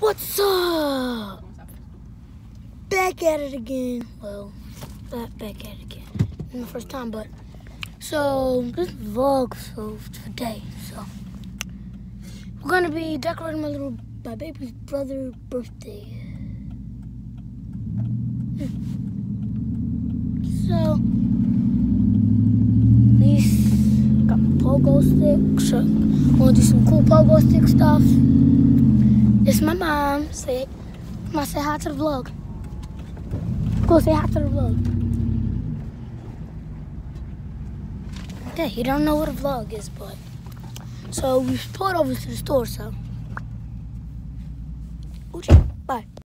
What's up? Back at it again. Well, back, back at it again. In the first time, but so this vlog so today. So we're gonna be decorating my little my baby's brother birthday. So these got my pogo sticks. I'm gonna do some cool pogo stick stuff. It's my mom. Say, come on, say hi to the vlog. Go say hi to the vlog. Okay, you don't know what a vlog is, but so we've pulled over to the store. So, okay, bye.